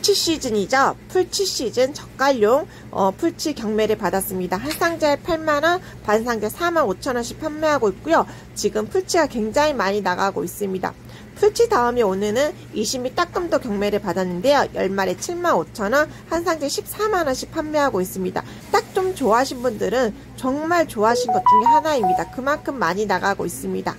풀치 시즌이죠. 풀치 시즌 젓갈용 어, 풀치 경매를 받았습니다. 한 상자에 8만원, 반 상자 4만 5천원씩 판매하고 있고요. 지금 풀치가 굉장히 많이 나가고 있습니다. 풀치 다음에 오늘은 20미 딱돔도 경매를 받았는데요. 10마리 7만 5천원, 한 상자에 14만원씩 판매하고 있습니다. 딱돔 좋아하신 분들은 정말 좋아하신 것 중에 하나입니다. 그만큼 많이 나가고 있습니다.